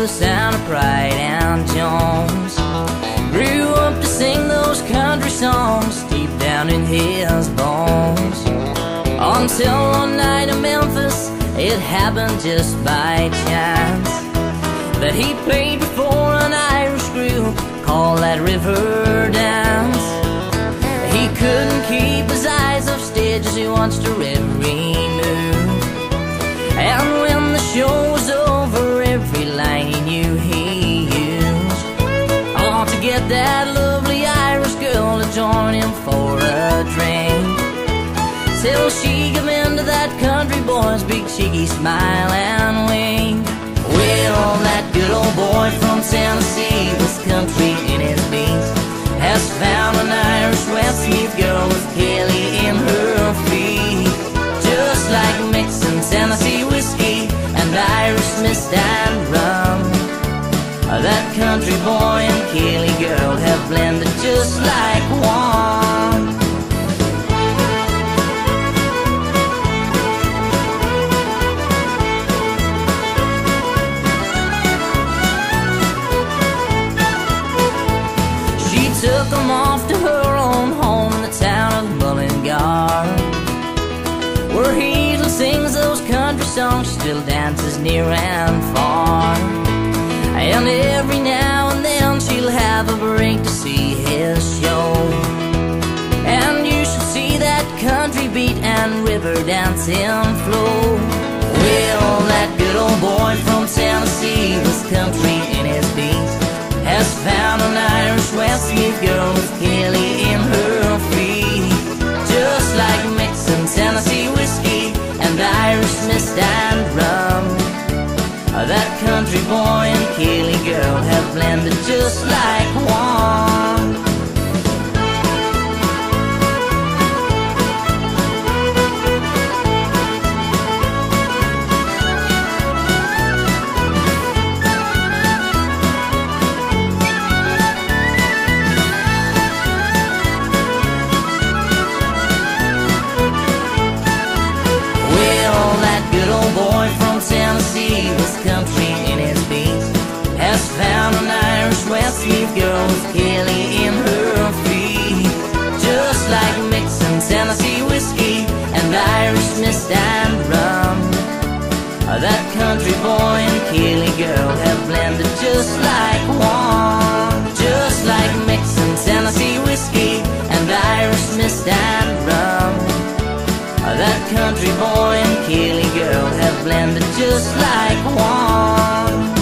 the sound of Pride and Jones. Grew up to sing those country songs deep down in his bones. Until one night in Memphis, it happened just by chance that he played before an Irish group called that Riverdance. He couldn't keep his eyes off stage as he watched her every Oh, to get that lovely Irish girl to join him for a drink. Till she gave in to that country boy's big cheeky smile That country boy and Ceile girl have blended just like one. She took them off to her own home in the town of Mullingar Where he sings those country songs, still dances near and far break to see his show And you should see that country beat and river dancing flow Well, that good old boy from Tennessee was country in his beat has found an Irish Westmeath girl with Ceile in her feet. Just like mixing Tennessee whiskey and Irish mist and rum. That country boy and Ceile girl blended just like one. Boy and Ceile girl have blended just like one.